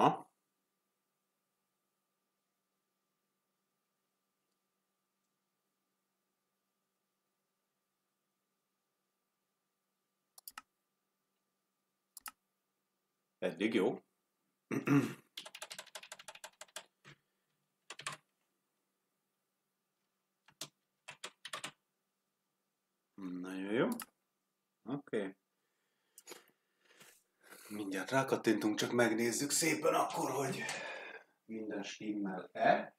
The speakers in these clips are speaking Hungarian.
Jaha. Väldigt god. Mindjárt rákattintunk, csak megnézzük szépen akkor, hogy minden stimmel-e.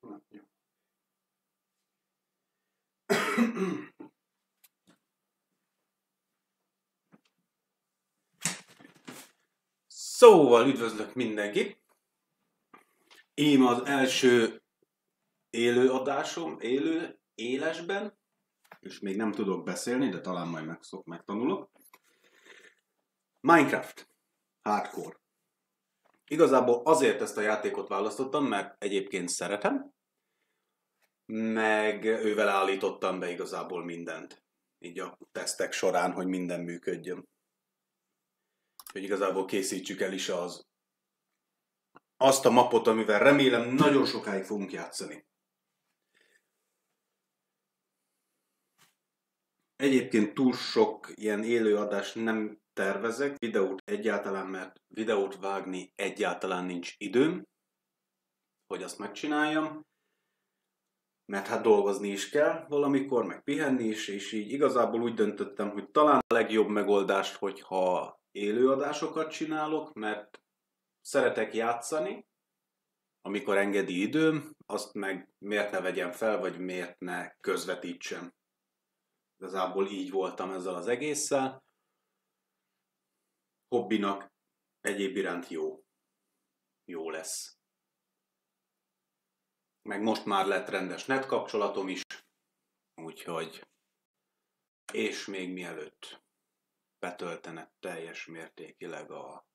Na, jó. Szóval üdvözlök mindenkit! Én az első élő adásom, élő élesben, és még nem tudok beszélni, de talán majd megszok, megtanulok. Minecraft. Hardcore. Igazából azért ezt a játékot választottam, mert egyébként szeretem, meg ővel állítottam be igazából mindent. Így a tesztek során, hogy minden működjön. Hogy igazából készítsük el is az azt a mapot, amivel remélem nagyon sokáig fogunk játszani. Egyébként túl sok ilyen élőadást nem tervezek, videót egyáltalán, mert videót vágni egyáltalán nincs időm, hogy azt megcsináljam mert hát dolgozni is kell valamikor, meg pihenni is, és így igazából úgy döntöttem, hogy talán a legjobb megoldás, hogyha élőadásokat csinálok, mert szeretek játszani, amikor engedi időm, azt meg miért ne vegyem fel, vagy miért ne közvetítsem. Igazából így voltam ezzel az egésszel. Hobbinak egyéb iránt jó. Jó lesz meg most már lett rendes net kapcsolatom is, úgyhogy és még mielőtt betöltene teljes mértékileg a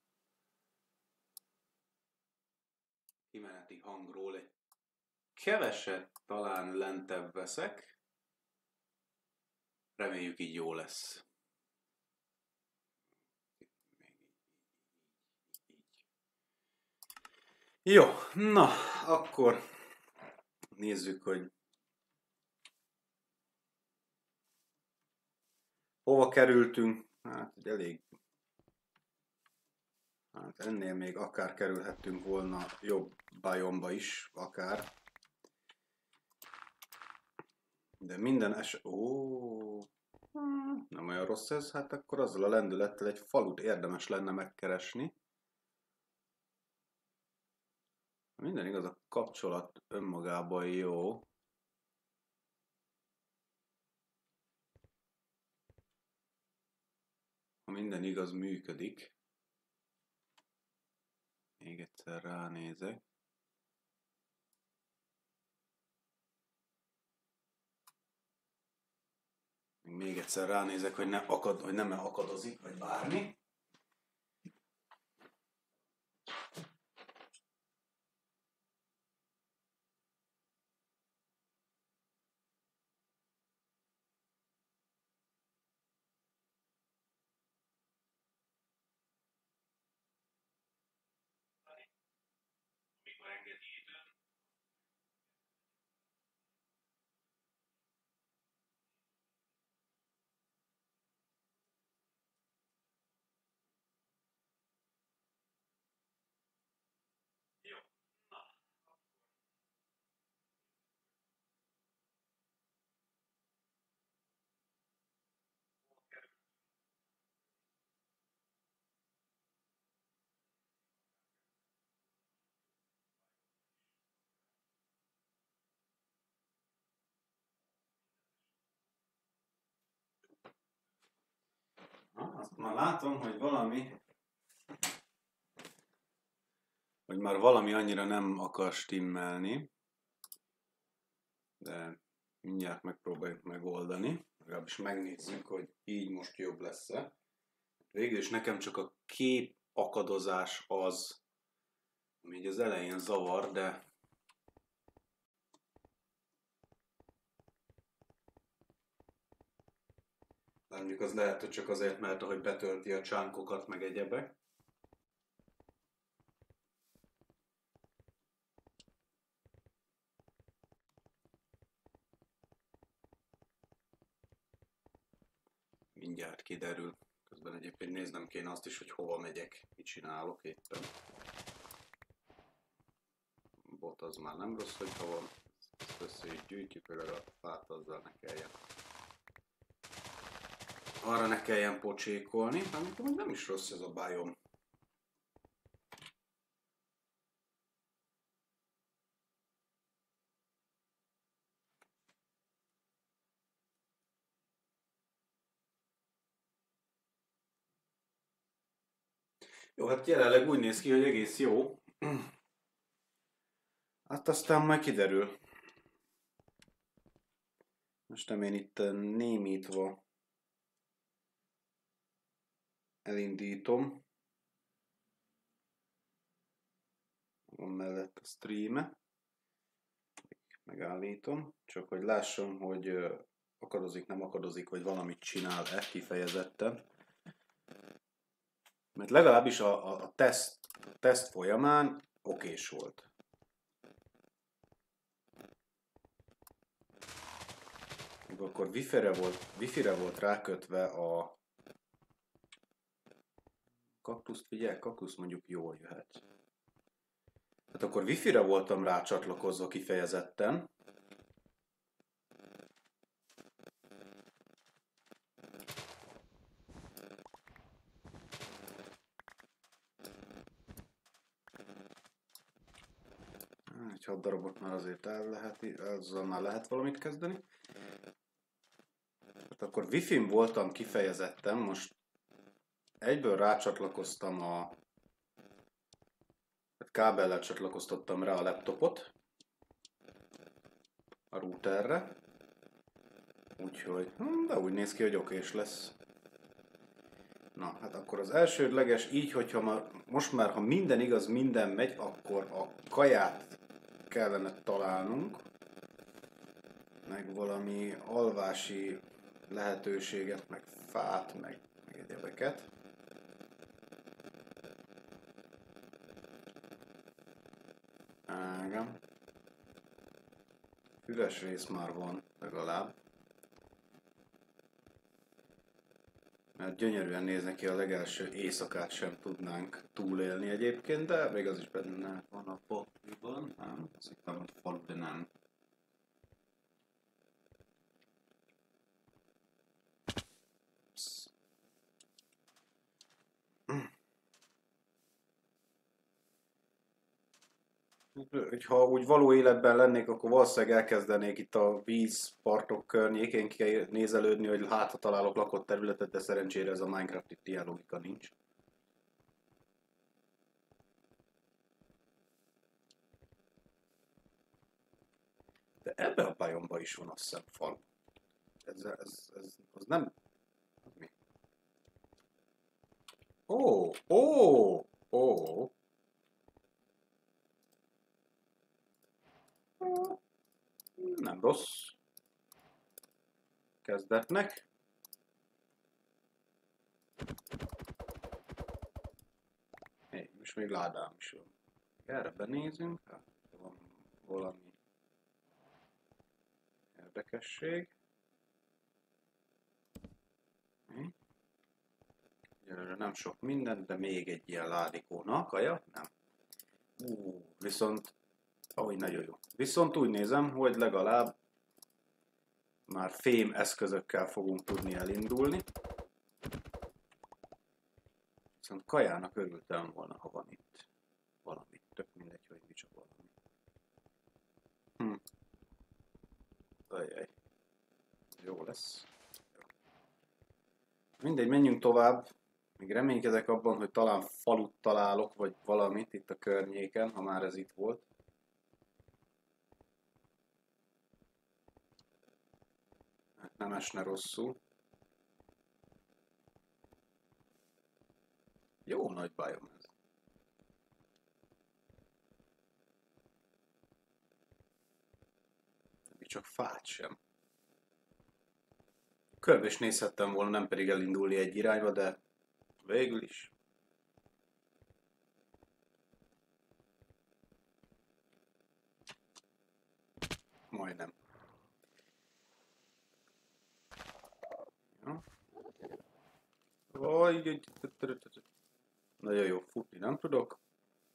kimeneti hangról egy keveset talán lentebb veszek. Reméljük így jó lesz. Jó, na, akkor nézzük, hogy hova kerültünk. Hát egy elég Hát ennél még akár kerülhettünk volna jobb bajomba is, akár. De minden es... Ó, nem olyan rossz ez, hát akkor azzal a lendülettel egy falut érdemes lenne megkeresni. Minden igaz, a kapcsolat önmagában jó. Ha minden igaz, működik. Még egyszer ránézek. Még egyszer ránézek, hogy, ne akad, hogy nem akadozik, vagy bármi. Már látom, hogy valami, hogy már valami annyira nem akar stimmelni, de mindjárt megpróbáljuk megoldani. legalábbis megnézzük, hogy így most jobb lesz-e. Végül is nekem csak a kép akadozás az, ami az elején zavar, de de mondjuk az lehet, hogy csak azért, mert ahogy betölti a csánkokat, meg egyebek. Mindjárt kiderül. Közben egyébként néznem kéne azt is, hogy hova megyek, mit csinálok éppen. Bot az már nem rossz, hogy ha van. Ezt össze is gyűjtjük, hogy legalább fát azzal ne kelljen. Arra ne kelljen pocsékolni, amikor nem is rossz ez a bájom. Jó, hát jelenleg úgy néz ki, hogy egész jó. Hát aztán majd kiderül. Most nem én itt némítva elindítom. Van mellett a stream Megállítom, csak hogy lássam, hogy akadozik, nem akadozik, vagy valamit csinál-e kifejezetten. Mert legalábbis a, a, a, teszt, teszt folyamán okés volt. Még akkor wifi-re volt, wifi-re volt rákötve a kaktuszt, figyelj, kaktusz mondjuk jól jöhet. Hát akkor wifi-re voltam rácsatlakozva kifejezetten, egy hat darabot már azért el lehet, azzal már lehet valamit kezdeni. Hát akkor wifi-n voltam kifejezetten, most egyből rácsatlakoztam a hát kábellel csatlakoztattam rá a laptopot a routerre. Úgyhogy, hm, de úgy néz ki, hogy okés lesz. Na, hát akkor az elsődleges így, hogyha ma, most már, ha minden igaz, minden megy, akkor a kaját kellene találnunk, meg valami alvási lehetőséget, meg fát, meg, meg egyebeket. Igen. Üres rész már van, legalább. Mert gyönyörűen néz neki a legelső éjszakát sem tudnánk túlélni egyébként, de még az is benne van a pakliban. Nem, az itt nem a de nem. Ha úgy való életben lennék, akkor valószínűleg elkezdenék itt a vízpartok környékén nézelődni, hogy hát ha találok lakott területet, de szerencsére ez a Minecraft itt ilyen logika nincs. De ebbe a bajomba is van a szem fal. Ez, ez, ez, az nem... Mi? Ó, ó, ó. Nem rossz. Kezdetnek. Hé, most még ládám is van. Erre benézünk, hát van valami érdekesség. Egyelőre nem sok minden, de még egy ilyen ládikónak, kaja? Nem. Ú, viszont ahogy nagyon jó. Viszont úgy nézem, hogy legalább már fém eszközökkel fogunk tudni elindulni. Viszont kajának örültem volna, ha van itt valami. Tök mindegy, hogy micsoda valami. Hm. Ajaj. Jó lesz. Mindegy, menjünk tovább. Még reménykedek abban, hogy talán falut találok, vagy valamit itt a környéken, ha már ez itt volt. Nem esne rosszul. Jó nagy bajom ez. Még csak fát sem. Körbe is nézhettem volna, nem pedig elindulni egy irányba, de végül is. Majdnem. Oj, nagyon jó futni nem tudok.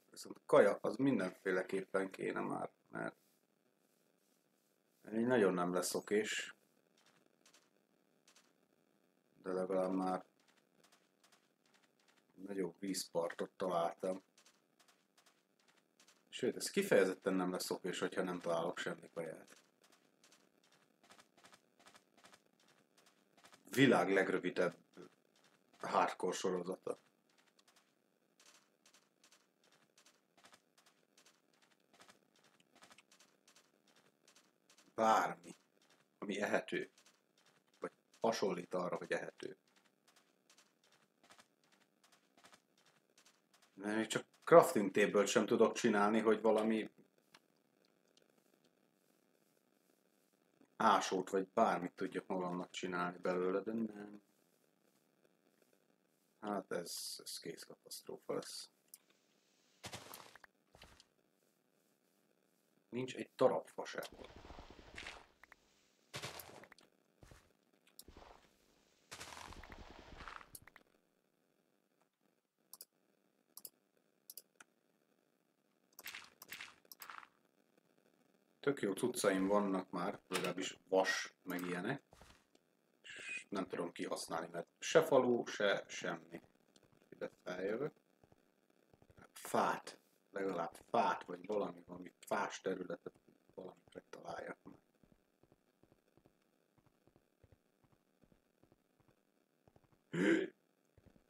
Viszont kaja az mindenféleképpen kéne már, mert így nagyon nem lesz okés. De legalább már nagyobb vízpartot találtam. Sőt, ez kifejezetten nem lesz okés, hogyha nem találok semmi kaját. Világ legrövidebb hardcore sorozata. Bármi, ami ehető. Vagy hasonlít arra, hogy ehető. Mert még csak crafting table sem tudok csinálni, hogy valami ásót, vagy bármit tudjak magamnak csinálni belőle, de nem. Hát ez, ez kész katasztrófa lesz. Nincs egy darab fa sehol. Tök jó cuccaim vannak már, legalábbis vas, meg ilyenek. Nem tudom kihasználni, mert se falu, se semmi. Ide feljövök. Fát, legalább fát, vagy valami, valami fás területet valamit találjak.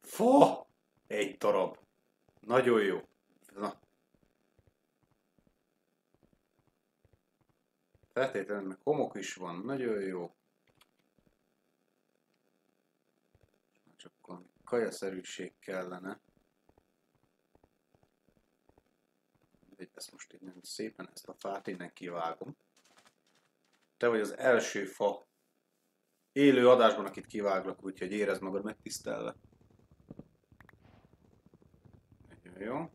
Fa! Egy darab. Nagyon jó. Na, Feltétlenül homok is van, nagyon jó. Csak akkor kajaszerűség kellene. Ezt most innen szépen, ezt a fát innen kivágom. Te vagy az első fa élő adásban, akit kiváglak, úgyhogy érezd magad megtisztelve. Nagyon jó.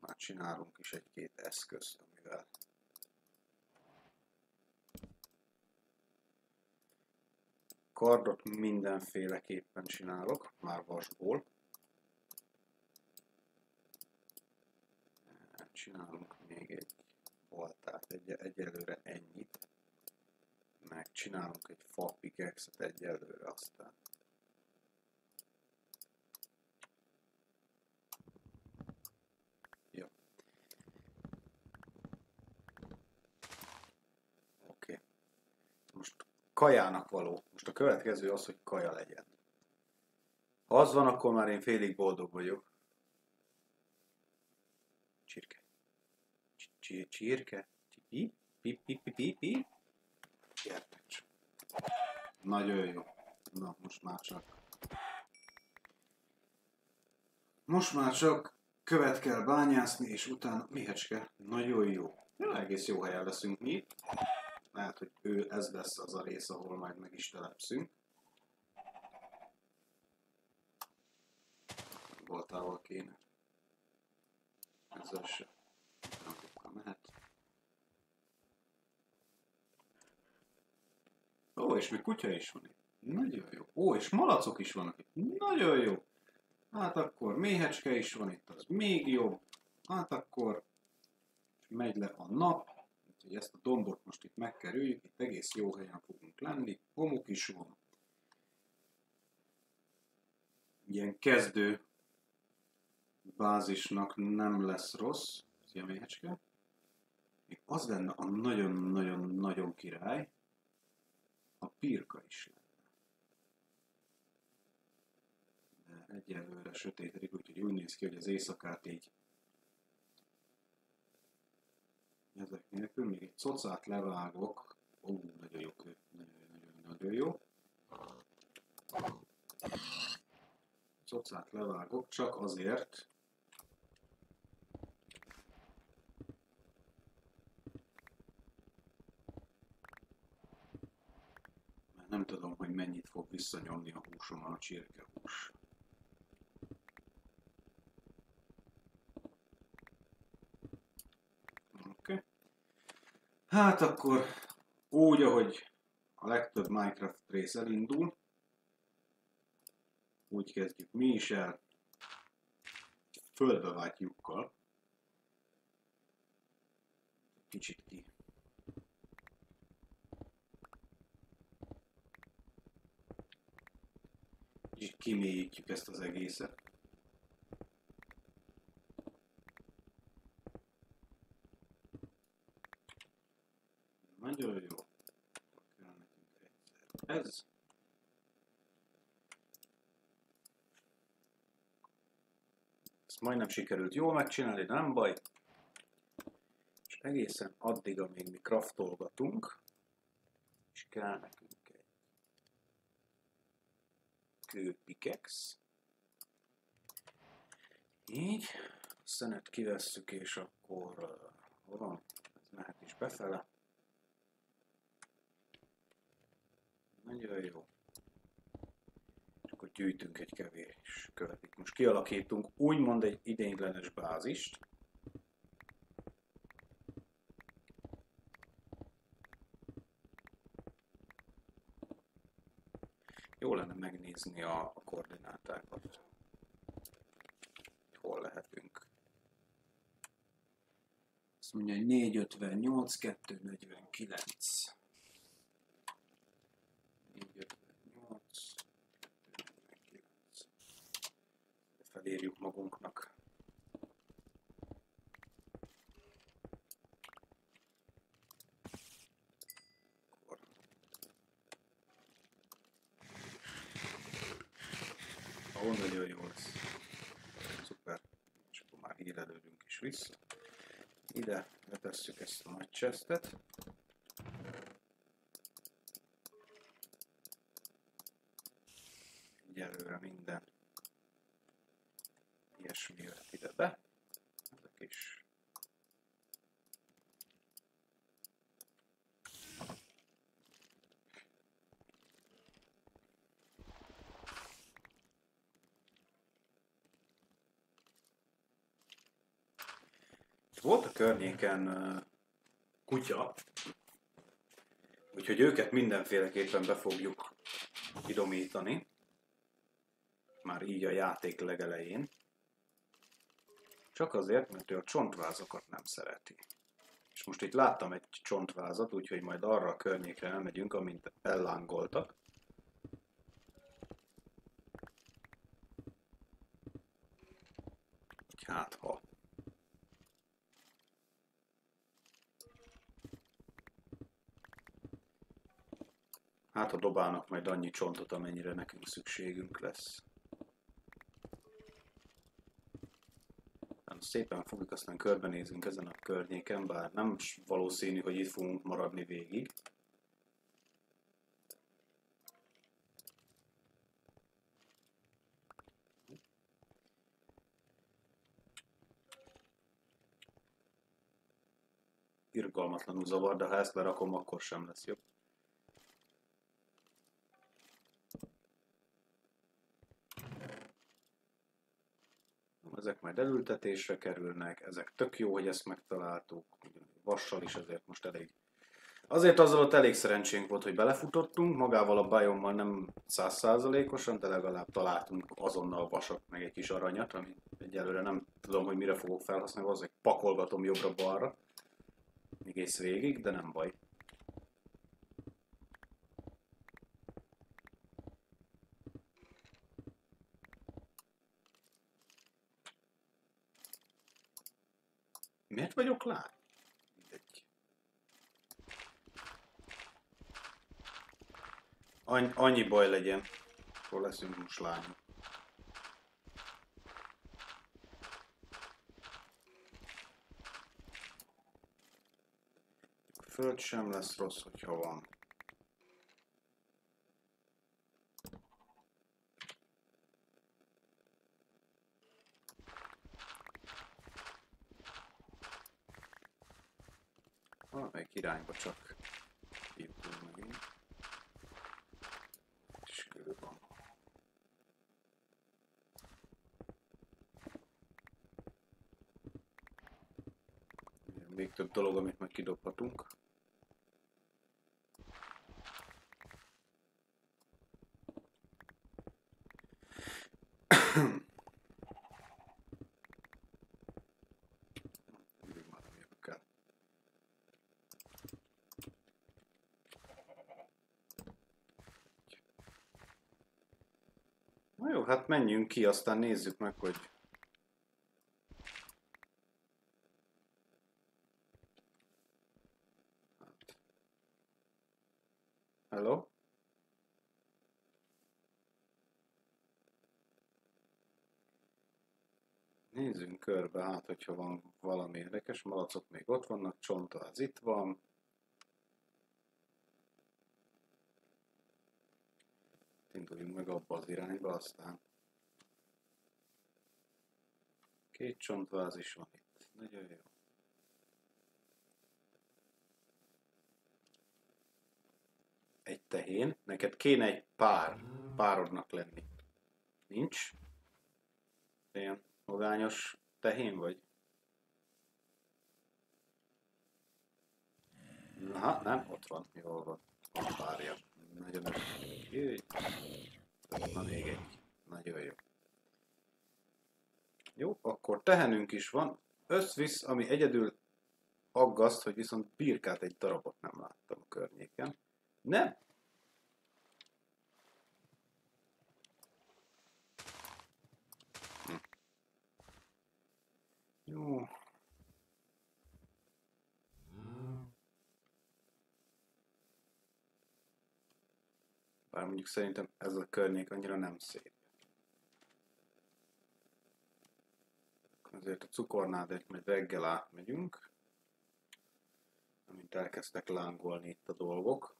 már csinálunk is egy-két eszközt, amivel kardot mindenféleképpen csinálok, már vasból. Csinálunk még egy voltát, egy, egyelőre ennyit. Meg csinálunk egy fa pickaxe egyelőre aztán. Kajának való. Most a következő az, hogy kaja legyen. Ha az van, akkor már én félig boldog vagyok. Csirke. Csirke. Pi, pi, pi, pi, pi, csak. Nagyon jó. Na, most már csak. Most már csak követ kell bányászni, és utána méhecske. Nagyon jó. Egész jó helyen leszünk mi lehet, hogy ő ez lesz az a rész, ahol majd meg is telepszünk. Voltával kéne. Ezzel se. Nem mehet. Ó, és még kutya is van itt. Nagyon jó. Ó, és malacok is vannak itt. Nagyon jó. Hát akkor méhecske is van itt, az még jobb. Hát akkor megy le a nap. Úgyhogy ezt a dombot most itt megkerüljük, itt egész jó helyen fogunk lenni, homok is van. Ilyen kezdő bázisnak nem lesz rossz, szia méhecske. Még az lenne a nagyon-nagyon-nagyon király, a pirka is lenne. De egyelőre sötétedik, úgyhogy úgy néz ki, hogy az éjszakát így ezek nélkül még egy cocát levágok. Ó, nagyon jó, nagyon, nagyon, nagyon jó. Cocát levágok csak azért, mert nem tudom, hogy mennyit fog visszanyomni a húsomon a csirkehús. Oké. Okay. Hát akkor úgy, ahogy a legtöbb Minecraft rész elindul, úgy kezdjük mi is el földbe vált lyukkal. Kicsit ki. Kicsit kimélyítjük ezt az egészet. Nagyon jó. Ez. Ezt majdnem sikerült jól megcsinálni, de nem baj. És egészen addig, amíg mi craftolgatunk, és kell nekünk egy kőpikex. Így, a szenet kivesszük, és akkor uh, hol van? Ez mehet is befele. Nagyon jó. Gyűjtünk egy kevés követik. Most kialakítunk úgymond egy idénylenes bázist. Jó lenne megnézni a, a koordinátákat. Hol lehetünk. Azt mondja, hogy 458, 249. 458, 249. Felírjuk magunknak. Ó, nagyon jó lesz. Szuper. És akkor már hírelődünk is vissza. Ide letesszük ezt a nagy chestet. Egyelőre minden ilyesmi jöhet ide be. Ezek is. Volt a környéken uh, kutya, úgyhogy őket mindenféleképpen be fogjuk idomítani. Már így a játék legelején. Csak azért, mert ő a csontvázokat nem szereti. És most itt láttam egy csontvázat, úgyhogy majd arra a környékre elmegyünk, amint ellángoltak. Hát ha. Hát ha dobálnak majd annyi csontot, amennyire nekünk szükségünk lesz. Szépen fogjuk, aztán körbenézünk ezen a környéken, bár nem valószínű, hogy itt fogunk maradni végig. Irgalmatlanul zavar, de ha ezt lerakom, akkor sem lesz jobb. Ezek majd elültetésre kerülnek, ezek tök jó, hogy ezt megtaláltuk, vassal is ezért most elég. Azért azzal ott elég szerencsénk volt, hogy belefutottunk, magával a bajommal nem százszázalékosan, de legalább találtunk azonnal vasat, meg egy kis aranyat, amit egyelőre nem tudom, hogy mire fogok felhasználni, az egy pakolgatom jobbra-balra, egész végig, de nem baj. Miért vagyok lány? Mindegy. Any- annyi baj legyen, akkor leszünk most lányok. föld sem lesz rossz, hogyha van. Valamelyik irányba csak épül megint. És kő van. Még több dolog, amit majd kidobhatunk. Mindig valami kell. Na jó, hát menjünk ki, aztán nézzük meg, hogy. Hello? Nézzünk körbe, hát hogyha van valami érdekes, malacok még ott vannak, csonta az itt van. Induljunk meg abba az irányba, aztán két csontváz is van itt. Nagyon jó. Egy tehén. Neked kéne egy pár. Párodnak lenni. Nincs? Ilyen magányos tehén vagy? Na, nem, ott van, jól van. Párja. Nagyon. Jöjj. Na még egy. Nagyon jó. Jó, akkor tehenünk is van. Összvisz, ami egyedül aggaszt, hogy viszont birkát egy darabot nem láttam a környéken. Nem. Hm. Jó. Bár mondjuk szerintem ez a környék annyira nem szép. Azért a cukornádért majd reggel átmegyünk. Amint elkezdtek lángolni itt a dolgok.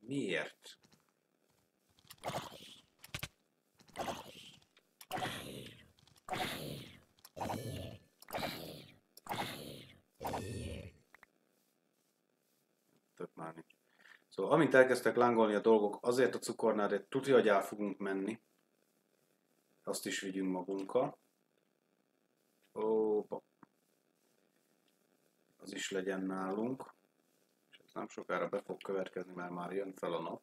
Miért? Több már nincs. Szóval amint elkezdtek lángolni a dolgok, azért a cukornádért tudja, hogy el fogunk menni. Azt is vigyünk magunkkal. Ó, az is legyen nálunk. És ez nem sokára be fog következni, mert már jön fel a nap.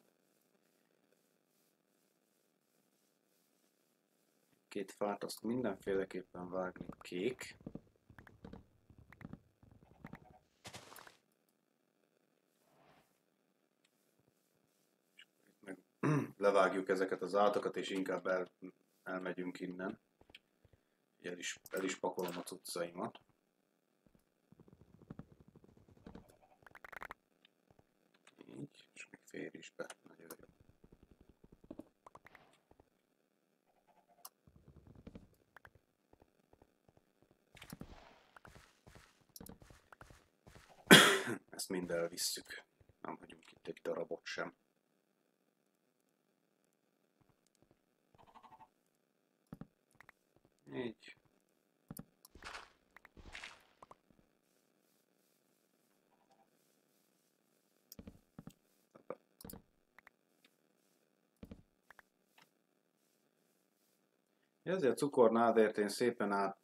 Két fát azt mindenféleképpen vágni kék. Levágjuk ezeket az átokat, és inkább el, elmegyünk innen. El is, el is pakolom a cuccaimat. Így, és még fér is be. Nagyon jó. Ezt mind elvisszük. Nem hagyunk itt egy darabot sem. Így. Ezért cukornádért én szépen át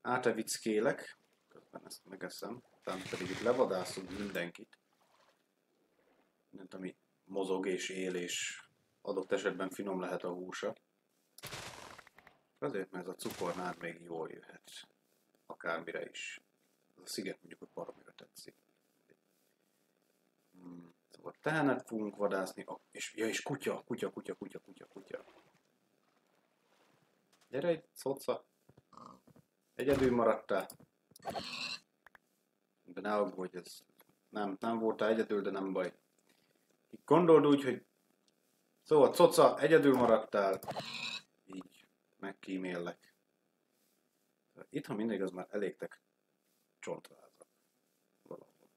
átevickélek, közben ezt megeszem, utána pedig itt levadászunk mindenkit. Mindent, ami mozog és él, és adott esetben finom lehet a húsa. Azért, mert ez a cukornád még jól jöhet. Akármire is. Ez a sziget mondjuk, hogy baromira tetszik. Hmm. Szóval tehenet fogunk vadászni, és, ja, és kutya, kutya, kutya, kutya, kutya, kutya. Gyere itt, szoca. Egyedül maradtál. De ne aggódj, ez nem, nem voltál egyedül, de nem baj. Gondold úgy, hogy szóval, coca, egyedül maradtál. Megkíméllek. Itthon mindig az már elégtek csontvázak. Valahol.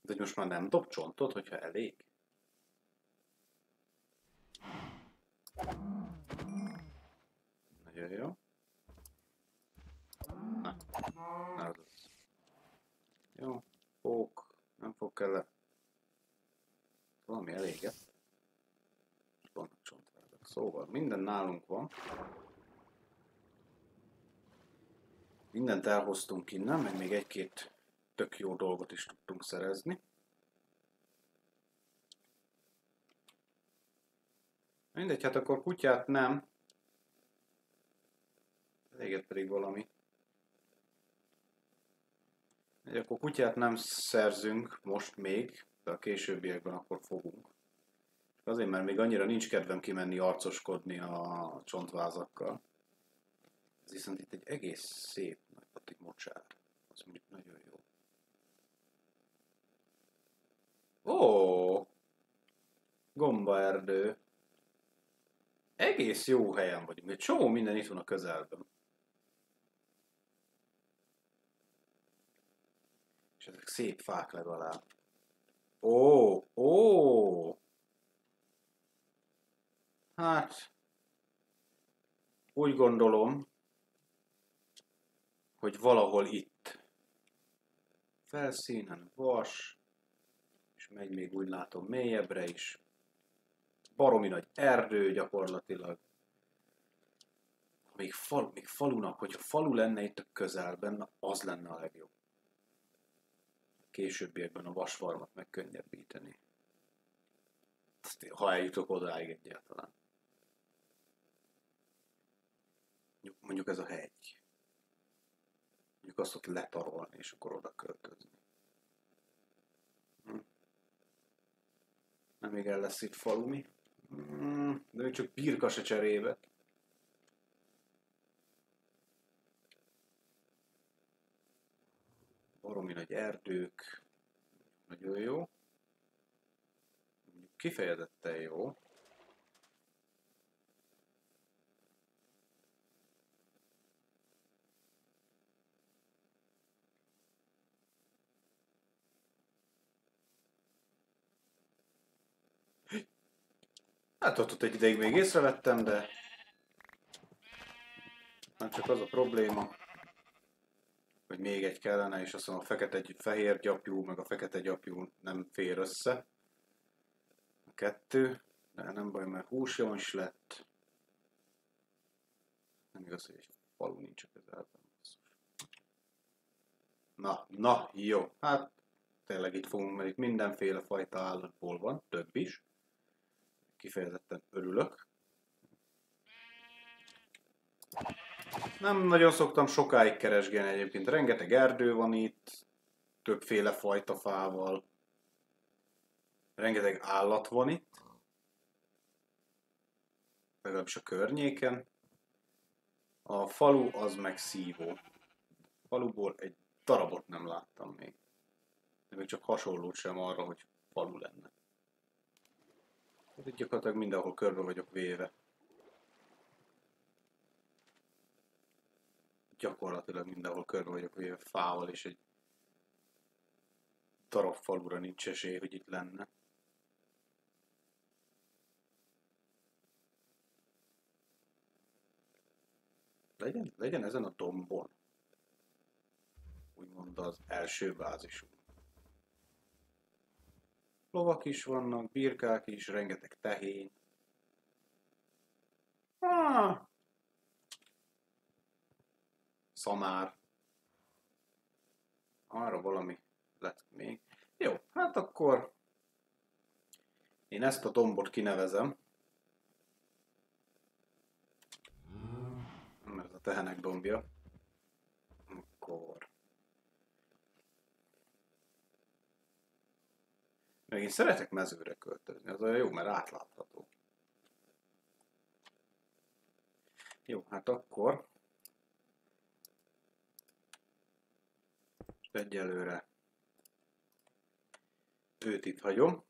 De most már nem dob csontot, hogyha elég? Nagyon jó. Na, na. Jó, pók, nem fog kell valami eléget. Vannak csontvázak. Szóval minden nálunk van. Mindent elhoztunk innen, meg még egy-két tök jó dolgot is tudtunk szerezni. Mindegy, hát akkor kutyát nem. Eléget pedig valami. Egy akkor kutyát nem szerzünk most még, de a későbbiekben akkor fogunk. Azért, mert még annyira nincs kedvem kimenni arcoskodni a csontvázakkal. Ez viszont itt egy egész szép nagy mocsár. Az mondjuk nagyon jó. Ó! Gombaerdő. Egész jó helyen vagyunk. Egy csomó minden itt van a közelben. És ezek szép fák legalább. Ó, ó! Hát, úgy gondolom, hogy valahol itt. Felszínen vas, és megy még úgy látom mélyebbre is. Baromi nagy erdő gyakorlatilag. Még, fal, még falunak, hogyha falu lenne itt a közelben, az lenne a legjobb. Későbbiekben a vasfarmat megkönnyebbíteni. Ha eljutok odáig egyáltalán. Mondjuk ez a hegy. Mondjuk azt ott letarolni, és akkor oda költözni. Hm. Nem még el lesz itt falumi. Hm. De még csak birka se cserébe. Baromi nagy erdők. Nagyon jó. Kifejezetten jó. Hát ott, ott egy ideig még észrevettem, de nem csak az a probléma, hogy még egy kellene, és azt mondom, a fekete egy fehér gyapjú, meg a fekete gyapjú nem fér össze. A kettő, de nem baj, mert húsjavas lett. Nem igaz, hogy egy falu nincs a közelben. Na, na, jó. Hát tényleg itt fogunk, mert itt mindenféle fajta állatból van, több is kifejezetten örülök. Nem nagyon szoktam sokáig keresgélni egyébként. Rengeteg erdő van itt, többféle fajta fával. Rengeteg állat van itt. Legalábbis a környéken. A falu az meg szívó. A faluból egy darabot nem láttam még. De még csak hasonlót sem arra, hogy falu lenne. Hát gyakorlatilag mindenhol körbe vagyok véve. Gyakorlatilag mindenhol körbe vagyok véve fával, és egy darab falura nincs esély, hogy itt lenne. Legyen, legyen ezen a dombon. Úgymond az első bázisunk. Lovak is vannak, birkák is, rengeteg tehén. Ah. Szamár. Arra valami lett még. Jó, hát akkor én ezt a dombot kinevezem. Mert a tehenek dombja. Akkor Meg én szeretek mezőre költözni, az olyan jó, mert átlátható. Jó, hát akkor egyelőre őt itt hagyom,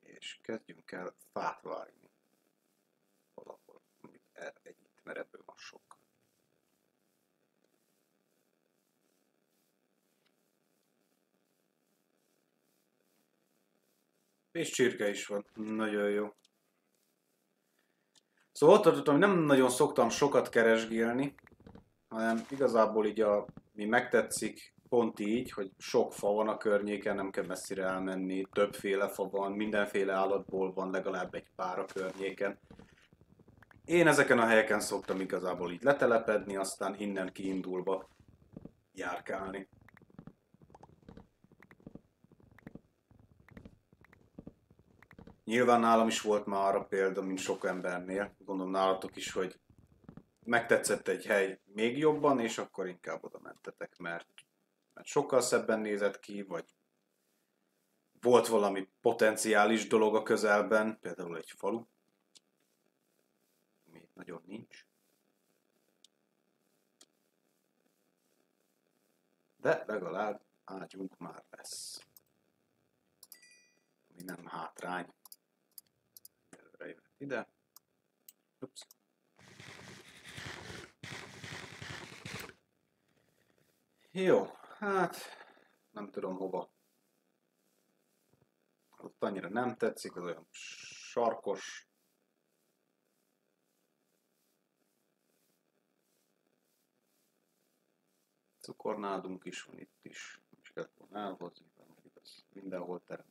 és kezdjünk el fát vágni. Valahol, itt, mert ebből van sok. És csirke is van. Nagyon jó. Szóval ott tartottam, hogy nem nagyon szoktam sokat keresgélni, hanem igazából így a, mi megtetszik, pont így, hogy sok fa van a környéken, nem kell messzire elmenni, többféle fa van, mindenféle állatból van legalább egy pár a környéken. Én ezeken a helyeken szoktam igazából így letelepedni, aztán innen kiindulva járkálni. Nyilván nálam is volt már arra példa, mint sok embernél. Gondolom nálatok is, hogy megtetszett egy hely még jobban, és akkor inkább oda mentetek, mert, mert sokkal szebben nézett ki, vagy volt valami potenciális dolog a közelben, például egy falu, ami nagyon nincs. De legalább ágyunk már lesz. Ami nem hátrány ide. Ups. Jó, hát nem tudom hova. Ott annyira nem tetszik, az olyan sarkos. Cukornádunk is van itt is. Is kellett volna elhozni, mindenhol terem.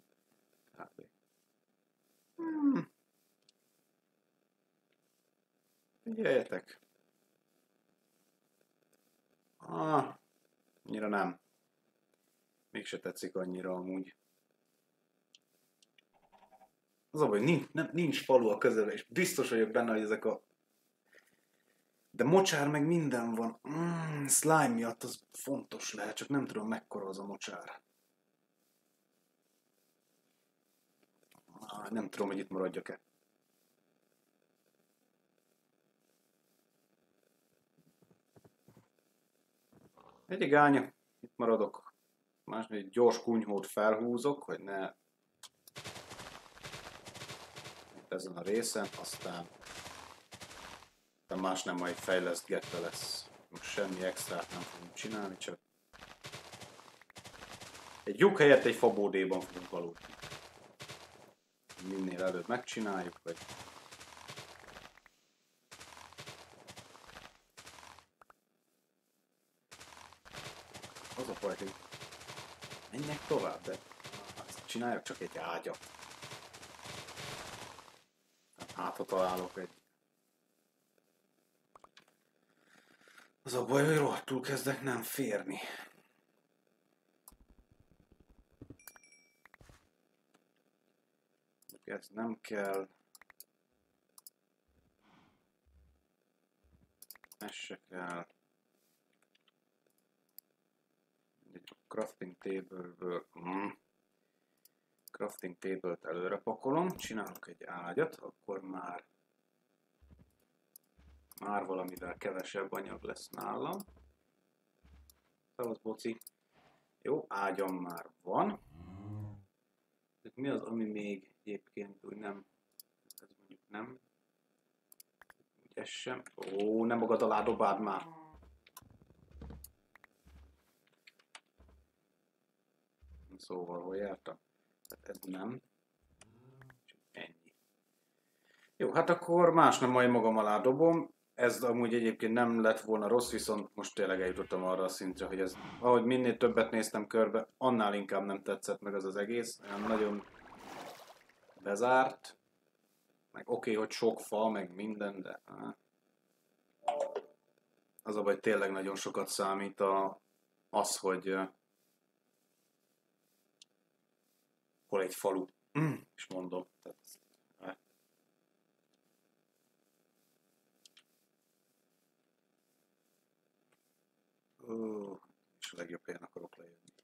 Hmm. Figyeljetek! Ah, annyira nem. Mégse tetszik annyira amúgy. Az a baj, nincs, nem, nincs falu a közelben, és biztos vagyok benne, hogy ezek a... De mocsár meg minden van. Mm, slime miatt az fontos lehet, csak nem tudom mekkora az a mocsár. Ah, nem tudom, hogy itt maradjak-e. Egy gánya, itt maradok. Más egy gyors kunyhót felhúzok, hogy ne itt ezen a részen, aztán de más nem majd fejlesztgetve lesz. Most semmi extrát nem fogunk csinálni, csak egy lyuk helyett egy fabódéban fogunk aludni. Minél előbb megcsináljuk, vagy hogy menjek tovább, de csináljak csak egy ágyat. Hát, ha találok egy... Az a baj, hogy rohadtul kezdek nem férni. Ez nem kell. Ez se kell. Crafting table-ből mm, crafting table-t előre pakolom, csinálok egy ágyat, akkor már már valamivel kevesebb anyag lesz nálam. Szavasz, boci. Jó, ágyam már van. Mi az, ami még egyébként úgy nem, ez mondjuk nem, ez sem. Ó, nem magad alá dobád már. Szóval hol jártam? Hát ez nem. Ennyi. Jó, hát akkor más majd magam alá dobom. Ez amúgy egyébként nem lett volna rossz, viszont most tényleg eljutottam arra a szintre, hogy ez, ahogy minél többet néztem körbe, annál inkább nem tetszett meg az az egész. Olyan nagyon bezárt. Meg oké, okay, hogy sok fa, meg minden, de... Az a baj, tényleg nagyon sokat számít a, az, hogy hol egy falu, mm. és mondom, tehát, hát. Ó, és a legjobb helyen akarok lejönni.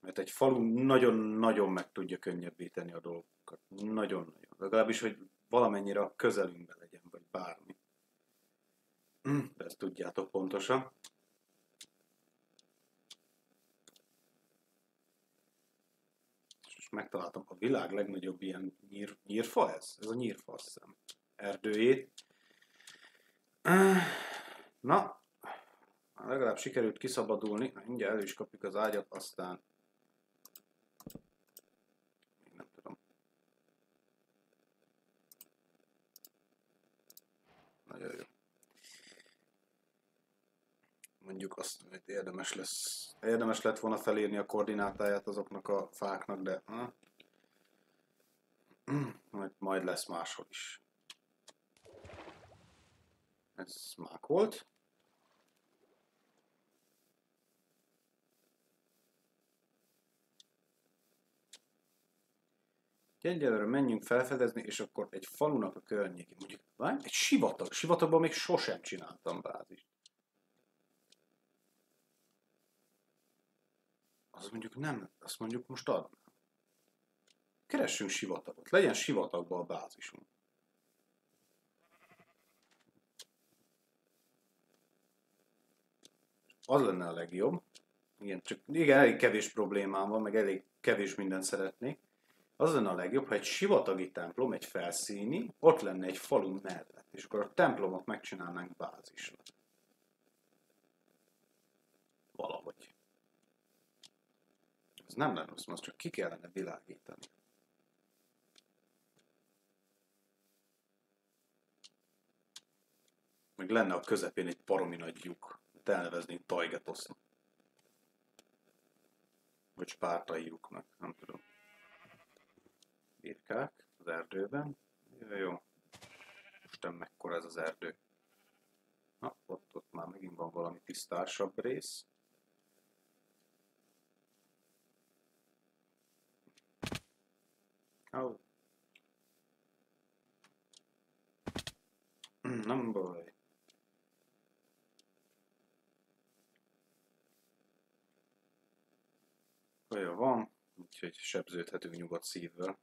Mert egy falu nagyon-nagyon meg tudja könnyebbíteni a dolgokat. Nagyon-nagyon. Legalábbis, hogy valamennyire a közelünkben legyen, vagy bármi. De ezt tudjátok pontosan. megtaláltam a világ legnagyobb ilyen nyír, nyírfa ez? Ez a nyírfa, azt hiszem. Erdőjét. Na, legalább sikerült kiszabadulni. Na, mindjárt elő is kapjuk az ágyat, aztán Nagyon jó. Mondjuk azt, hogy érdemes lesz, érdemes lett volna felírni a koordinátáját azoknak a fáknak, de ha? majd, majd lesz máshol is. Ez mák volt. Egyelőre menjünk felfedezni, és akkor egy falunak a környékén, mondjuk, várj, egy sivatag. Sivatagban még sosem csináltam bázist. Az mondjuk nem, azt mondjuk most adnám. Keressünk sivatagot. Legyen sivatagban a bázisunk. Az lenne a legjobb. Igen, csak igen, elég kevés problémám van, meg elég kevés mindent szeretnék. Az lenne a legjobb, ha egy sivatagi templom, egy felszíni, ott lenne egy falu mellett, és akkor a templomot megcsinálnánk bázisra. Valahogy. Ez nem lenne rossz, most csak ki kellene világítani. Meg lenne a közepén egy paromi nagy lyuk. Elneveznénk Tajgetosznak. Vagy spártai lyuknak, nem tudom birkák az erdőben. Jó, jó. Most mekkora ez az erdő. Na, ott, ott már megint van valami tisztásabb rész. Oh. Nem baj. Olyan van, úgyhogy sebződhetünk nyugodt szívvel.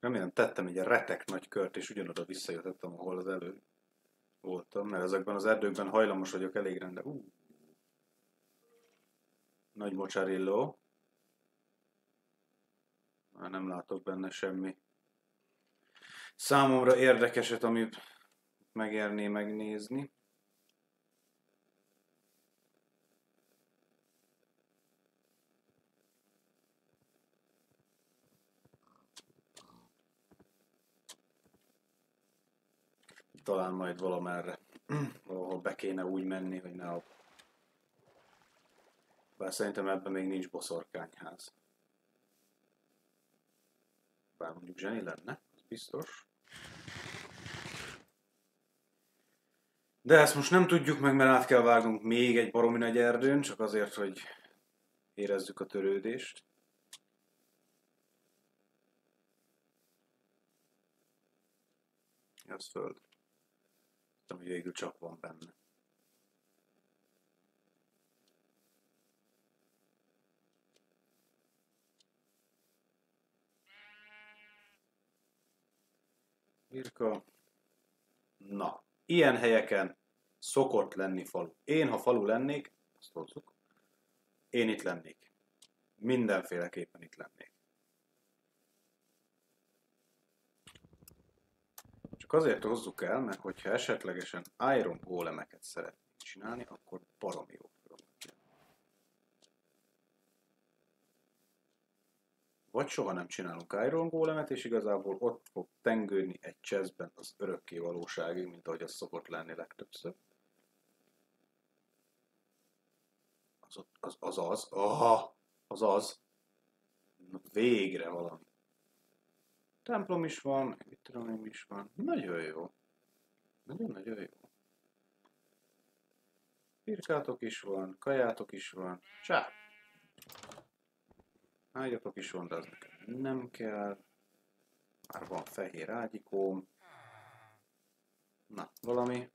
Remélem tettem egy retek nagy kört, és ugyanoda visszajöttem, ahol az elő voltam, mert ezekben az erdőkben hajlamos vagyok elég rende. Uh. Nagy mocsarilló. Már nem látok benne semmi számomra érdekeset, amit megérné megnézni. talán majd valamerre, valahol be kéne úgy menni, hogy ne a... Bár szerintem ebben még nincs boszorkányház. Bár mondjuk zseni lenne, ez biztos. De ezt most nem tudjuk meg, mert át kell vágnunk még egy baromi nagy erdőn, csak azért, hogy érezzük a törődést. Ez föld ami végül csak van benne. Irka. Na, ilyen helyeken szokott lenni falu. Én, ha falu lennék, azt hozzuk, én itt lennék. Mindenféleképpen itt lennék. Csak azért hozzuk el, mert hogyha esetlegesen Iron Golemeket szeretnénk csinálni, akkor baromi jó Vagy soha nem csinálunk Iron Golemet, és igazából ott fog tengődni egy chestben az örökké valóságig, mint ahogy az szokott lenni legtöbbször. Az az, az, az, oh, az az. Na, végre valami templom is van, mit tudom is van. Nagyon jó. Nagyon-nagyon jó. Pirkátok is van, kajátok is van. Csá! Ágyatok is van, de az nem kell. Már van fehér ágyikóm. Na, valami.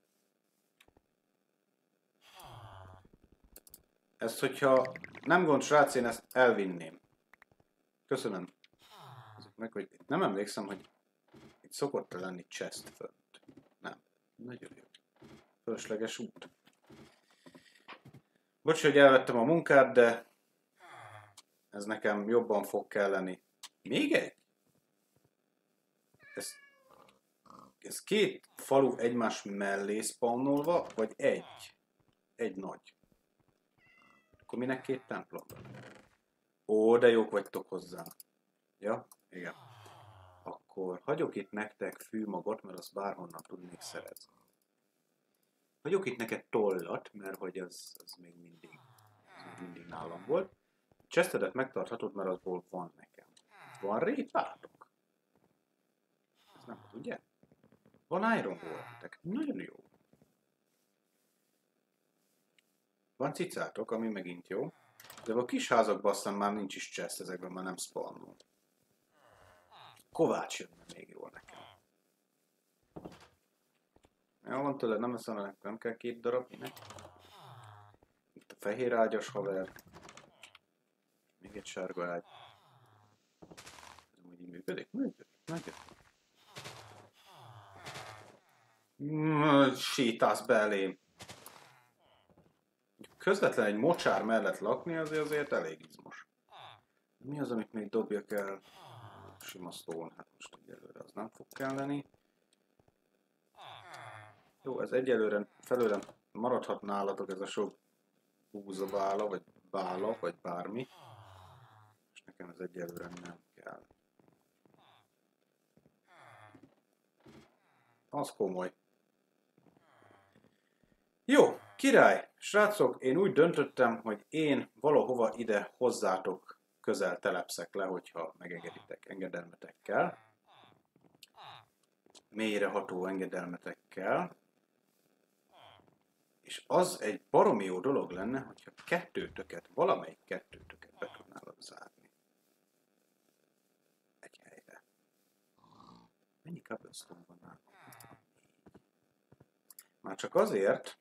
Ezt, hogyha nem gond, srác, én ezt elvinném. Köszönöm meg, hogy nem emlékszem, hogy itt szokott -e lenni chest fönt. Nem. Nagyon jó. Fölösleges út. Bocs, hogy elvettem a munkát, de ez nekem jobban fog kelleni. Még egy? Ez, ez két falu egymás mellé spawnolva, vagy egy? Egy nagy. Akkor minek két templom? Ó, de jók vagytok hozzá. Ja? Igen. Akkor hagyok itt nektek fűmagot, mert azt bárhonnan tudnék szerezni. Hagyok itt neked tollat, mert hogy az, az még mindig, mindig nálam volt. Csesztedet megtarthatod, mert azból van nekem. Van répátok? Ez nem ugye? Van Iron War, nagyon jó. Van cicátok, ami megint jó. De a kis házakban aztán már nincs is chest, ezekben már nem spawnul. Kovács jönne még jól nekem. Jó van tőle, nem eszem, nem kell két darab, minek? Itt a fehér ágyas haver. Még egy sárga ágy. Ez úgy így működik? Működik, működik. Mm, sétálsz belém közvetlen egy mocsár mellett lakni azért azért elég izmos. Mi az, amit még dobjak el? Sima stone, hát most egyelőre az nem fog kelleni. Jó, ez egyelőre felőlem maradhat nálatok ez a sok búzabála, vagy bála, vagy bármi. Nekem ez egyelőre nem kell. Az komoly. Jó, király, srácok, én úgy döntöttem, hogy én valahova ide hozzátok közel telepszek le, hogyha megengeditek engedelmetekkel. Mélyreható engedelmetekkel. És az egy baromi jó dolog lenne, hogyha kettőtöket, valamelyik kettőtöket be tudnálak zárni. Egy helyre. Mennyi cobblestone van nálam? Már csak azért,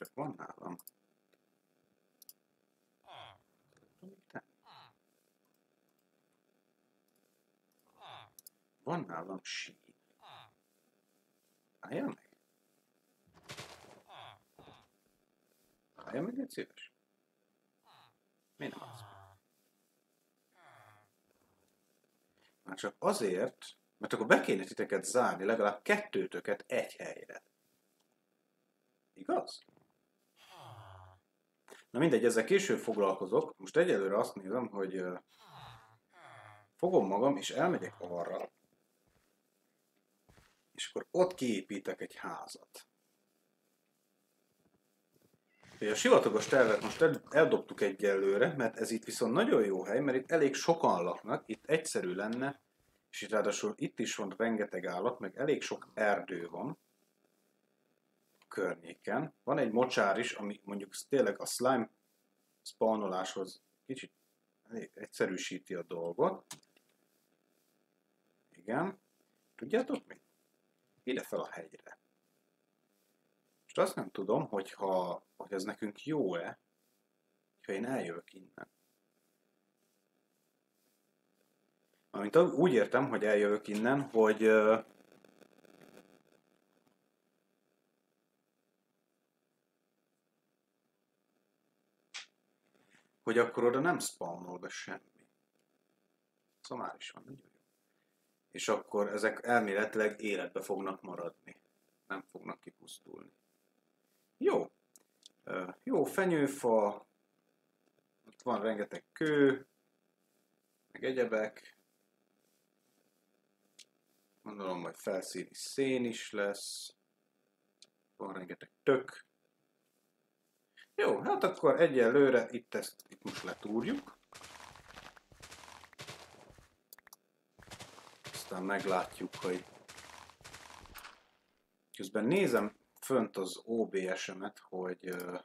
Csak van nálam. Van nálam sí. Állja meg. Állja meg egy szíves. Miért nem az? Már csak azért, mert akkor be kéne titeket zárni legalább kettőtöket egy helyre. Igaz? Na mindegy, ezzel később foglalkozok. Most egyelőre azt nézem, hogy fogom magam, és elmegyek arra, és akkor ott kiépítek egy házat. A sivatagos tervet most eldobtuk egyelőre, mert ez itt viszont nagyon jó hely, mert itt elég sokan laknak, itt egyszerű lenne, és itt ráadásul itt is van rengeteg állat, meg elég sok erdő van környéken. Van egy mocsár is, ami mondjuk tényleg a slime spawnoláshoz kicsit egyszerűsíti a dolgot. Igen. Tudjátok mi? Ide fel a hegyre. Most azt nem tudom, hogyha, hogy ez nekünk jó-e, ha én eljövök innen. Amint úgy értem, hogy eljövök innen, hogy hogy akkor oda nem spawnol be semmi. Szóval is van, jó. És akkor ezek elméletileg életbe fognak maradni. Nem fognak kipusztulni. Jó. Jó, fenyőfa, ott van rengeteg kő, meg egyebek. Gondolom, hogy felszíni szén is lesz. Van rengeteg tök. Jó, hát akkor egyelőre itt ezt itt most letúrjuk. Aztán meglátjuk, hogy közben nézem fönt az OBS-emet, hogy uh,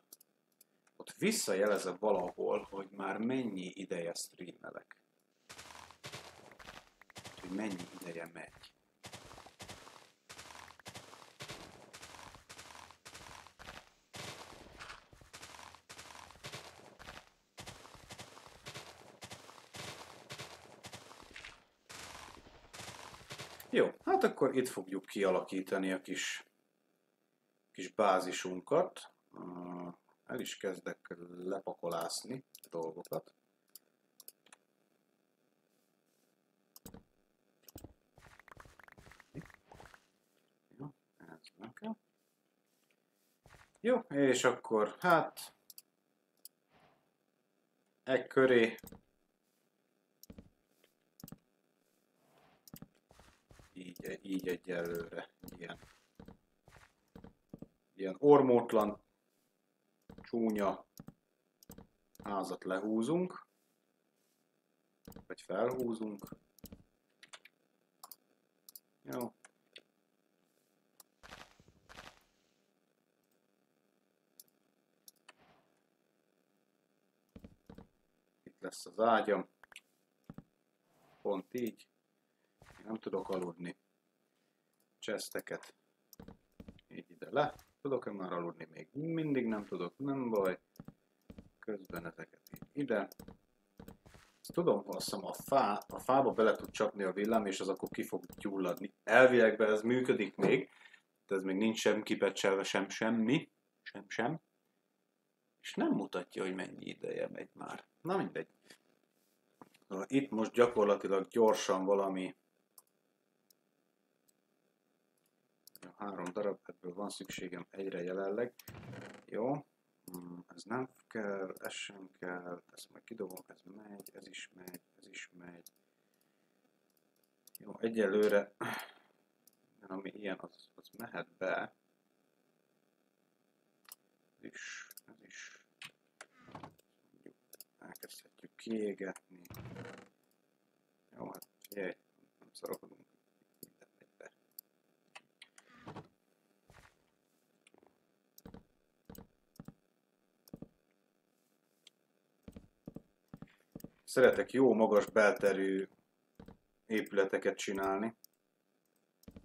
ott visszajelezze valahol, hogy már mennyi ideje streamelek. Hogy mennyi ideje megy. Jó, hát akkor itt fogjuk kialakítani a kis, kis bázisunkat. Mm, el is kezdek lepakolászni dolgokat. Ez nekem. Jó, és akkor hát egy köré így, így egyelőre ilyen ilyen ormótlan, csúnya házat lehúzunk, vagy felhúzunk. Jó. Itt lesz az ágyam. Pont így. Nem tudok aludni. Cseszteket így ide le. Tudok-e már aludni? Még mindig nem tudok, nem baj. Közben ezeket ide. Tudom, azt hiszem a, fá, a fába bele tud csapni a villám, és az akkor ki fog gyulladni. Elvilegben ez működik még, de ez még nincs sem kipecselve, sem semmi. Sem sem. És nem mutatja, hogy mennyi ideje megy már. Na mindegy. Itt most gyakorlatilag gyorsan valami három darab, ebből van szükségem egyre jelenleg. Jó, hmm, ez nem kell, ez sem kell, ezt majd kidobom, ez megy, ez is megy, ez is megy. Jó, egyelőre, ami ilyen, az, az mehet be. Ez is, ez is. Elkezdhetjük kiégetni. Jó, hát figyelj, nem szarakodunk. Szeretek jó, magas belterű épületeket csinálni.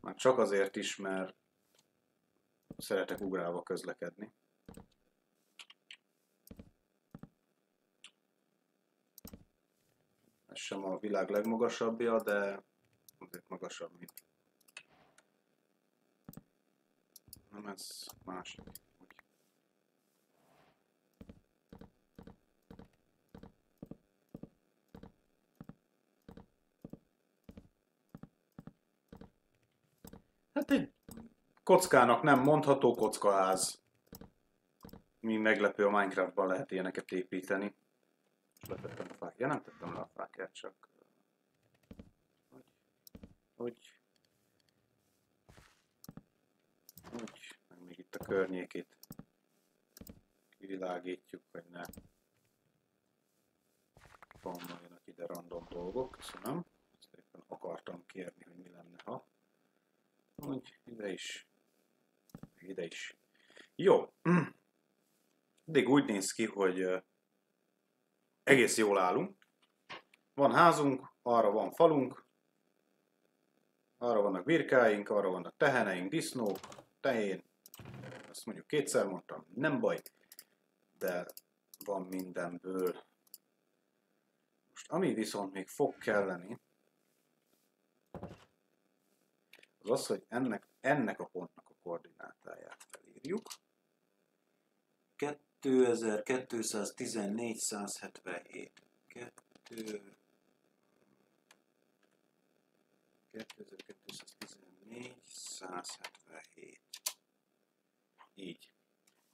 Már csak azért is, mert szeretek ugrálva közlekedni. Ez sem a világ legmagasabbja, de azért magasabb, mint. Nem ez másik. Hát egy kockának nem mondható kockaház. Mi meglepő a Minecraftban lehet ilyeneket építeni. Letettem a fákját. Ja, nem tettem le a fákját, csak... Hogy... Hogy... Hogy... Meg még itt a környékét kivilágítjuk, hogy ne bomboljanak ide random dolgok. Köszönöm. Ezt akartam kérni, hogy mi lenne, ha úgy, ide is. Ide is. Jó. Eddig úgy néz ki, hogy egész jól állunk. Van házunk, arra van falunk, arra vannak birkáink, arra vannak teheneink, disznók, tehén. Azt mondjuk kétszer mondtam, nem baj, de van mindenből. Most ami viszont még fog kelleni, az hogy ennek, ennek a pontnak a koordinátáját felírjuk. 2214 177. 2 2214 177. Így.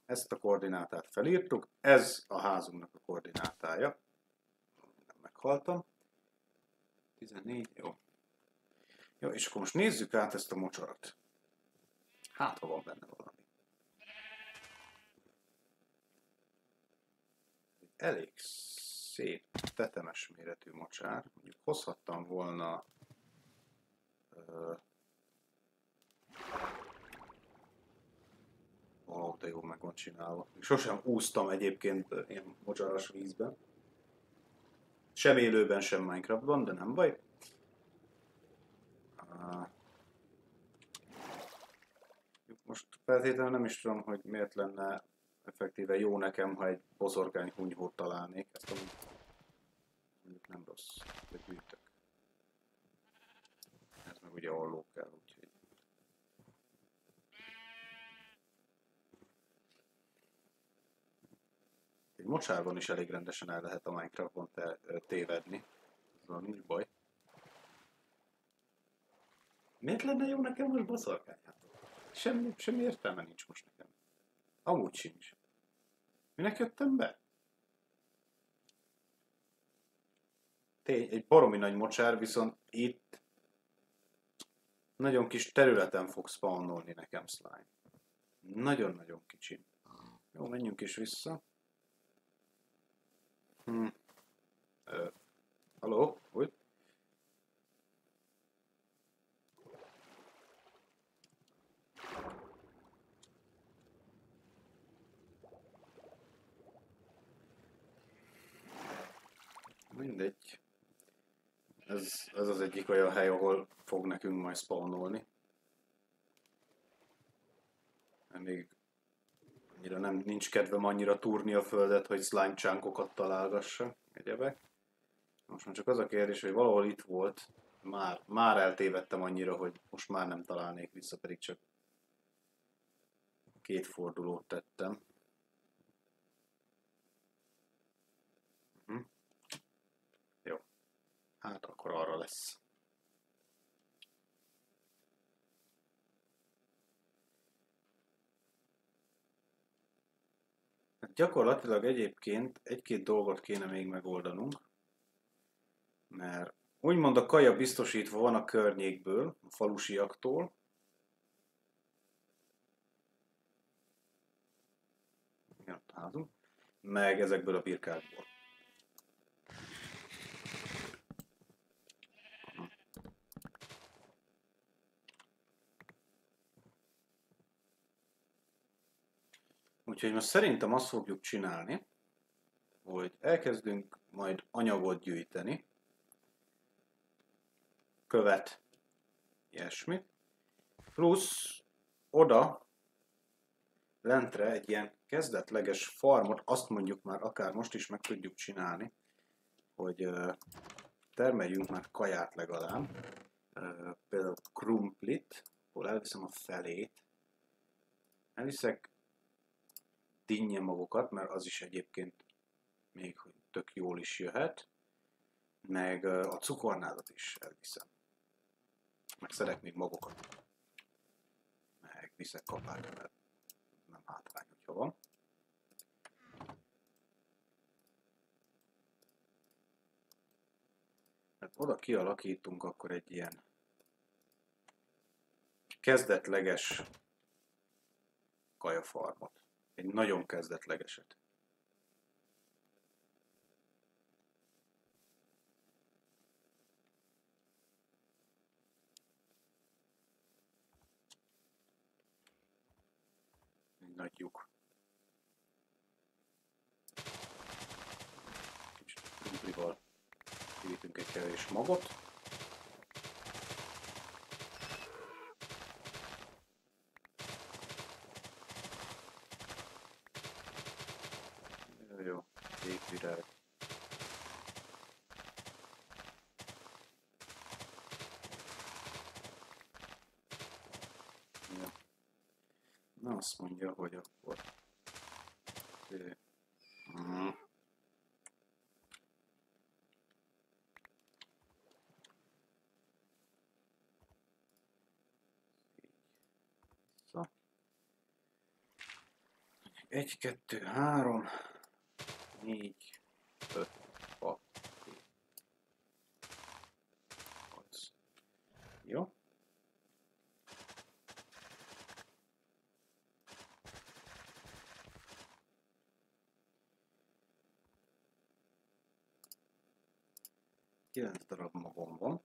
Ezt a koordinátát felírtuk, ez a házunknak a koordinátája. Meghaltam. 14, jó. Jó, és akkor most nézzük át ezt a mocsarat. Hát, ha van benne valami. Elég szép, tetemes méretű mocsár. Mondjuk hozhattam volna uh, Ó, oh, de jó meg van csinálva. Sosem úsztam egyébként ilyen mocsaras vízben. Sem élőben, sem Minecraftban, de nem baj. Most feltétlenül nem is tudom, hogy miért lenne effektíve jó nekem, ha egy bozorgány hunyhót találnék. Ezt mondjuk, nem rossz, hogy gyűjtök. Ez meg ugye olló kell, úgyhogy... Egy mocsárban is elég rendesen el lehet a Minecraftban tévedni. Ezzel nincs baj. Miért lenne jó nekem most boszorkány? Hát, semmi, semmi értelme nincs most nekem. Amúgy sincs. Minek jöttem be? Tény, egy baromi nagy mocsár, viszont itt Nagyon kis területen fog spawnolni nekem slime. Nagyon-nagyon kicsi. Jó, menjünk is vissza. Hm. Ö, haló? Hogy? Mindegy. Ez, ez az egyik olyan hely, ahol fog nekünk majd spawnolni. Még annyira nem, nincs kedvem annyira túrni a földet, hogy slime chunkokat találgassa, egyebek. Most már csak az a kérdés, hogy valahol itt volt, már, már eltévedtem annyira, hogy most már nem találnék vissza, pedig csak két fordulót tettem. Hát akkor arra lesz. Hát gyakorlatilag egyébként egy-két dolgot kéne még megoldanunk, mert úgymond a kaja biztosítva van a környékből, a falusiaktól, meg ezekből a birkákból. Úgyhogy most szerintem azt fogjuk csinálni, hogy elkezdünk majd anyagot gyűjteni, követ, ilyesmit, plusz oda lentre egy ilyen kezdetleges farmot, azt mondjuk már akár most is meg tudjuk csinálni, hogy termeljünk már kaját legalább, például krumplit, hol elviszem a felét, elviszek dinnye magokat, mert az is egyébként még tök jól is jöhet, meg a cukornádat is elviszem. Meg szeretnék még magokat. Meg viszek mert nem hátrány, hogyha van. Hát oda kialakítunk akkor egy ilyen kezdetleges kajafarmot. Egy nagyon kezdetlegeset. Egy nagy lyuk. Kicsit krumplival egy kevés magot. virág. Ja. Na azt mondja, hogy akkor... Hmm. Egy, kettő, három négy, öt, jeden zdrową głową.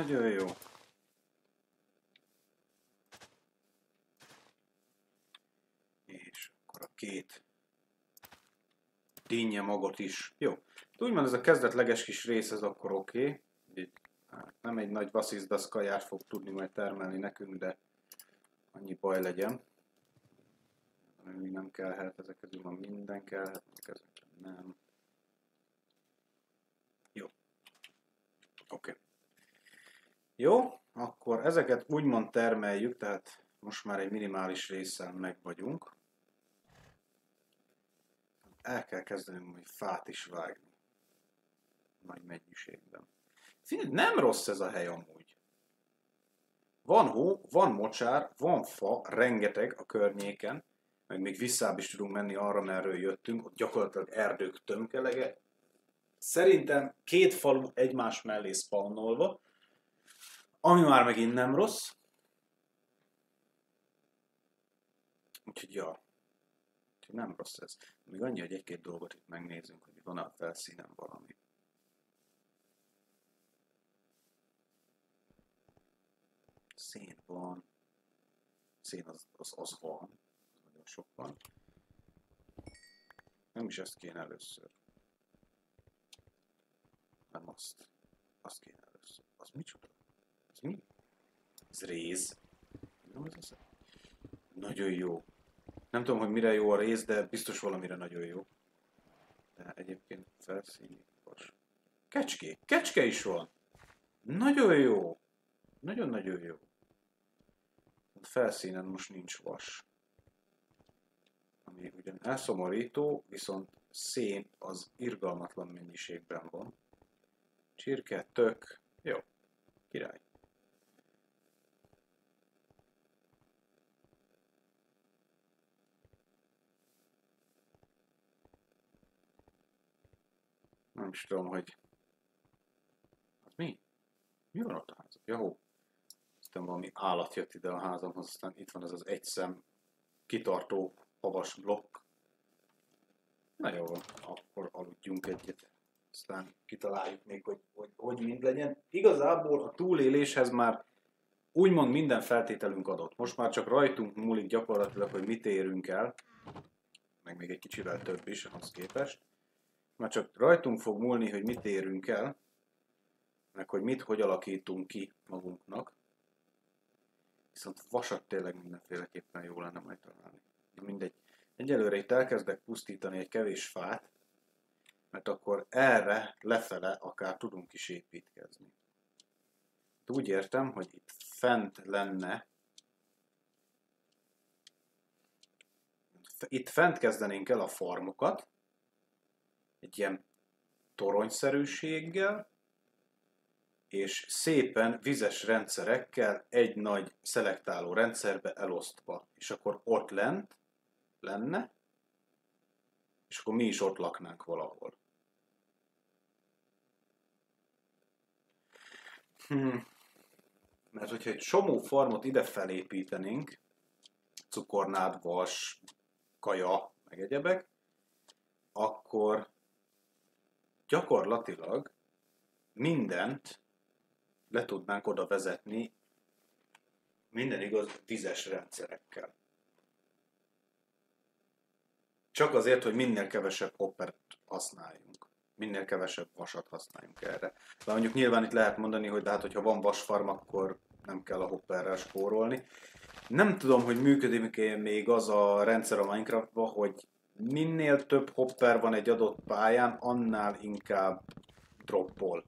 Nagyon jó. És akkor a két dinnye magot is. Jó. Úgymond ez a kezdetleges kis rész, ez akkor oké. Okay. Hát nem egy nagy baszizdaszkaját fog tudni majd termelni nekünk, de annyi baj legyen. Ami nem kellhet, ezek közül van minden kellhet, ezek nem. Jó. Akkor ezeket úgymond termeljük, tehát most már egy minimális részen meg vagyunk. El kell kezdenünk hogy fát is vágni. Nagy mennyiségben. Figyelj, nem rossz ez a hely amúgy. Van hó, van mocsár, van fa, rengeteg a környéken, meg még visszább is tudunk menni arra, merről jöttünk, ott gyakorlatilag erdők tömkelege. Szerintem két falu egymás mellé spawnolva, ami már megint nem rossz. Úgyhogy ja, Úgyhogy nem rossz ez. Még annyi, hogy egy-két dolgot itt megnézzünk, hogy van a felszínen valami. Szén van. Szén az, az, az van. Nagyon sok van. Nem is ezt kéne először. Nem azt. Azt kéne először. Az micsoda? Mi? Réz. Nem ez az? Nagyon jó. Nem tudom, hogy mire jó a rész, de biztos valamire nagyon jó. De egyébként felszíni vas. Kecské! Kecske is van! Nagyon jó! Nagyon-nagyon jó. A felszínen most nincs vas. Ami ugyan elszomorító, viszont szén az irgalmatlan mennyiségben van. Csirke, tök, jó, király. Nem is tudom, hogy... Az mi? Mi van ott a házam? Jó. Aztán valami állat jött ide a házamhoz, aztán itt van ez az egy szem kitartó havas blokk. Na jó akkor aludjunk egyet. Aztán kitaláljuk még, hogy hogy, hogy mind legyen. Igazából a túléléshez már úgymond minden feltételünk adott. Most már csak rajtunk múlik gyakorlatilag, hogy mit érünk el. Meg még egy kicsivel több is ahhoz képest. Már csak rajtunk fog múlni, hogy mit érünk el, meg hogy mit, hogy alakítunk ki magunknak. Viszont vasat tényleg mindenféleképpen jó lenne majd találni. Mindegy. Egyelőre itt elkezdek pusztítani egy kevés fát, mert akkor erre, lefele akár tudunk is építkezni. Úgy értem, hogy itt fent lenne, itt fent kezdenénk el a farmokat, egy ilyen toronyszerűséggel, és szépen vizes rendszerekkel egy nagy szelektáló rendszerbe elosztva. És akkor ott lent lenne, és akkor mi is ott laknánk valahol. Hmm. Mert hogyha egy csomó farmot ide felépítenénk, cukornád, vas, kaja, meg egyebek, akkor gyakorlatilag mindent le tudnánk oda vezetni minden igaz vizes rendszerekkel. Csak azért, hogy minél kevesebb hoppert használjunk. Minél kevesebb vasat használjunk erre. De mondjuk nyilván itt lehet mondani, hogy de hát, hogyha van vasfarm, akkor nem kell a hopperrel spórolni. Nem tudom, hogy működik -e még az a rendszer a Minecraftban, hogy minél több hopper van egy adott pályán, annál inkább droppol.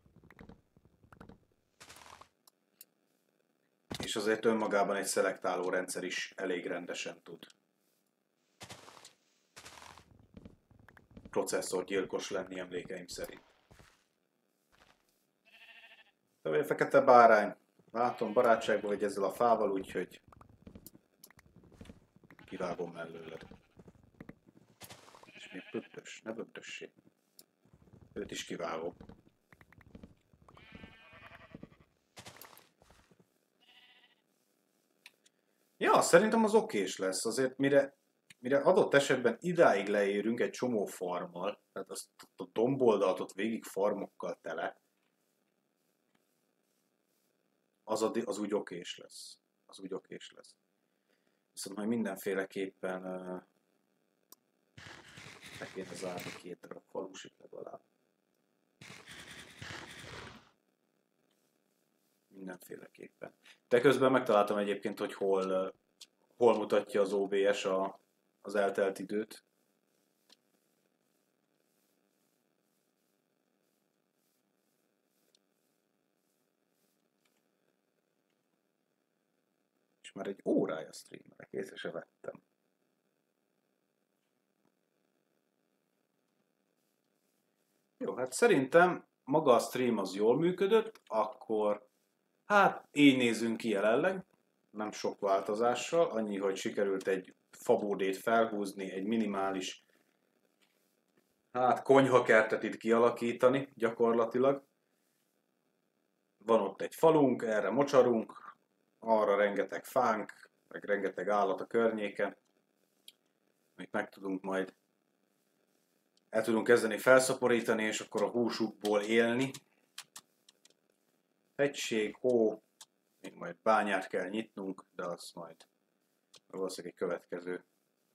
És azért önmagában egy szelektáló rendszer is elég rendesen tud processzor gyilkos lenni emlékeim szerint. De fekete bárány. Látom barátságban, hogy ezzel a fával, úgyhogy kivágom mellőled. Még pöttös, ne pöttössé. Őt is kivágom. Ja, szerintem az okés lesz. Azért mire mire adott esetben idáig leérünk egy csomó farmmal, tehát azt a domboldalt ott végig farmokkal tele, az, a, az úgy okés lesz. Az úgy okés lesz. Viszont majd mindenféleképpen le kéne zárni két darab falusit legalább. Mindenféleképpen. De közben megtaláltam egyébként, hogy hol, hol mutatja az OBS a, az eltelt időt. is már egy órája streamelek, észre se vettem. Jó, hát szerintem maga a stream az jól működött, akkor hát így nézünk ki jelenleg, nem sok változással, annyi, hogy sikerült egy fabódét felhúzni, egy minimális hát konyhakertet itt kialakítani gyakorlatilag. Van ott egy falunk, erre mocsarunk, arra rengeteg fánk, meg rengeteg állat a környéken, amit meg tudunk majd el tudunk kezdeni felszaporítani, és akkor a húsukból élni. Hegység, hó, még majd bányát kell nyitnunk, de az majd valószínűleg egy következő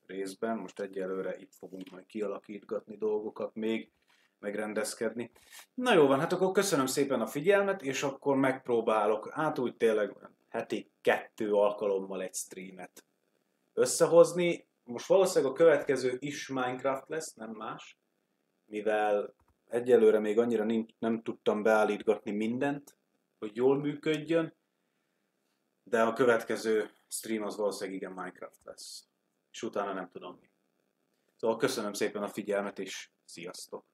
részben. Most egyelőre itt fogunk majd kialakítgatni dolgokat még, megrendezkedni. Na jó van, hát akkor köszönöm szépen a figyelmet, és akkor megpróbálok, hát úgy tényleg heti kettő alkalommal egy streamet összehozni. Most valószínűleg a következő is Minecraft lesz, nem más, mivel egyelőre még annyira nincs, nem tudtam beállítgatni mindent, hogy jól működjön, de a következő stream az valószínűleg igen Minecraft lesz. És utána nem tudom mi. Szóval köszönöm szépen a figyelmet, és sziasztok!